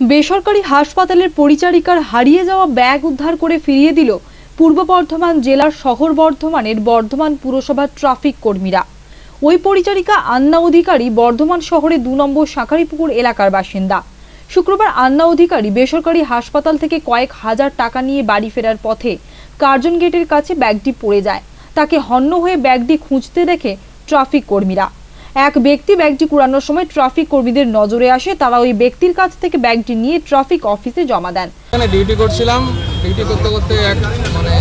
বেসরকারি হাসপাতালের পরিচারিকার হারিয়ে যাওয়া ব্যাগ উদ্ধার করে ফিরিয়ে দিল পূর্ব বর্ধমান জেলার শহর বর্ধমানের বর্ধমান পুরসভার ট্রাফিক কর্মীরা। ওই পরিচারিকা আন্না অধিকারী বর্ধমান শহরে দু নম্বর শাঁখারিপুকুর এলাকার বাসিন্দা। শুক্রবার আন্না অধিকারী বেসরকারি হাসপাতাল থেকে কয়েক হাজার টাকা নিয়ে বাড়ি ফেরার পথে কার্জন গেটের কাছে ব্যাগটি পড়ে যায়। তাকে হন্য হয়ে ব্যাগটি খুঁজতে দেখে ট্রাফিক কর্মীরা। এক ব্যক্তি ব্যাগটি কুড়ানোর সময় ট্রাফিক কর্মীদের নজরে আসে, তারা ওই ব্যক্তির কাছ থেকে ব্যাগটি নিয়ে ট্রাফিক অফিসে জমা দেন। এখানে ডিউটি করছিলাম। ডিউটি করতে করতে এক মানে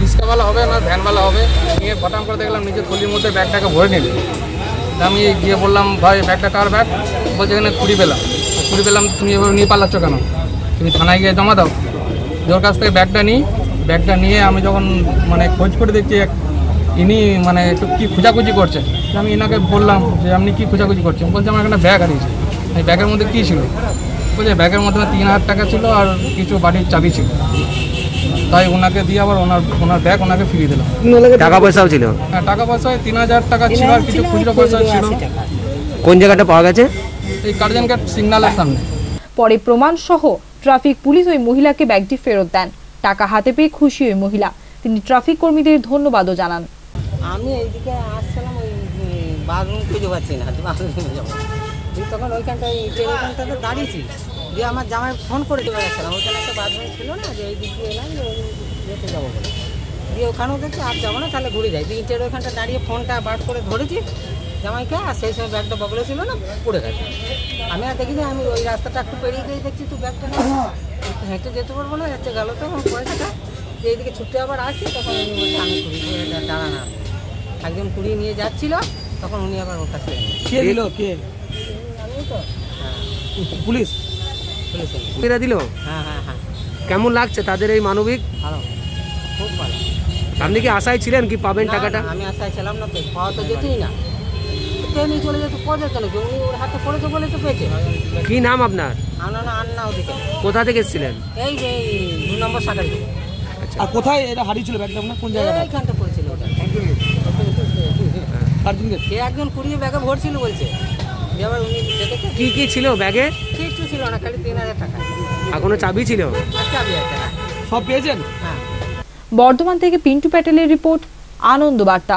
রিক্সাওয়ালা হবে না ভ্যানওয়ালা হবে। নিয়ে ফটাম করে দেখলাম নিজের থলির মধ্যে ব্যাগটাকে ভরে নিল আমি গিয়ে বললাম, ভাই, ব্যাগটা কার ব্যাগ? বলছে, এখানে কুড়ি পেলাম। কুড়ি পেলাম, তুমি এভাবে নিয়ে পালাচ্ছ কেন? তুমি থানায় গিয়ে জমা দাও। ওর কাছ থেকে ব্যাগটা নিই। ব্যাগটা নিয়ে আমি যখন মানে খোঁজ করে দেখছি, এক ইনি মানে একটু কী খোঁজাখুঁজি করছে। আমি এনাকে বললাম যে আপনি কী খোঁজাখুঁজি করছেন? বলছে আমার একটা ব্যাগ হারিয়েছে। এই ব্যাগের মধ্যে কী ছিল? বলছে ব্যাগের মধ্যে তিন হাজার টাকা ছিল আর কিছু বাড়ির চাবি ছিল। তাই ওনাকে দিয়ে আবার ওনার ওনার ব্যাগ ওনাকে ফিরিয়ে দিলাম। টাকা পয়সাও ছিল? হ্যাঁ টাকা পয়সা ওই তিন হাজার টাকা ছিল আর কিছু খুচরো পয়সা ছিল। কোন জায়গাটা পাওয়া গেছে? এই কার্জন গেট সিগন্যালের সামনে। পরে প্রমাণ সহ ট্রাফিক পুলিশ ওই মহিলাকে ব্যাগটি ফেরত দেন। টাকা হাতে পেয়ে খুশি ওই মহিলা। তিনি ট্রাফিক কর্মীদের ধন্যবাদও জানান। আমি এইদিকে আসছিলাম, ওই বাথরুম খুঁজে পাচ্ছি না বাথরুমে যাব। তখন ওইখানটায় ট্রেন ওইখানটাতে দাঁড়িয়েছি দিয়ে আমার জামাই ফোন করে চলে গেছিলাম ওইখানে একটা বাথরুম ছিল না, যে এই দিক দিয়ে এলাম যে ওই ইয়েতে যাব বলে। দিয়ে ওখানেও দেখছি আর যাব না, তাহলে ঘুরে যাই। দিয়ে ইটের ওইখানটা দাঁড়িয়ে ফোনটা বার করে ধরেছি, জামাইকে, আর সেই সময় ব্যাগটা বগলে ছিল না, পড়ে গেছে। আমি আর দেখিনি, আমি ওই রাস্তাটা একটু পেরিয়ে গিয়ে দেখছি তুই ব্যাগটা হেঁটে যেতে পারব না হেঁটে গেল তো, পয়সাটা। এইদিকে ছুটে আবার আসি, তখন উনি বলছে, আমি দাঁড়ান। একজন কুড়িয়ে নিয়ে যাচ্ছিল তখন উনি আবার ওর কাছে কে দিল? কে? হ্যাঁ। পুলিশ। দিল? হ্যাঁ হ্যাঁ হ্যাঁ। কেমন লাগছে তাদের এই মানবিক? ভালো। খুব ভালো। আপনি কি আশায় ছিলেন কি পাবেন টাকাটা? আমি আশায় ছিলাম না তো পাওয়া তো যেতেই না। ট্রেনে চলে যেত কত যেত নাকি উনি ওর হাতে পড়েছে বলে তো পেয়েছে। কি নাম আপনার? না আন্না ওদিকে। কোথা থেকে এসেছিলেন? এই যে এই দু নম্বর সাঁকারি আর কোথায়? এটা হারিয়েছিল ব্যাগটা আপনার কোন জায়গাটা? এইখানটা ওটা। কে একজন কুড়িয়ে ব্যাগে ভরছিল বলছে। দিয়ে আবার উনি দেখেছে? কি কি ছিল ব্যাগে? কিচ্ছু ছিল না খালি তিন হাজার টাকা। আর কোনো চাবি ছিল? আচ্ছা আমি আছে সব পেয়েছেন? হ্যাঁ। বর্ধমান থেকে পিন্টু প্যাটেলের রিপোর্ট আনন্দ বার্তা।